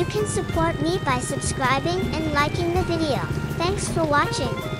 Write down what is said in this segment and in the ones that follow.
You can support me by subscribing and liking the video. Thanks for watching.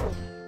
you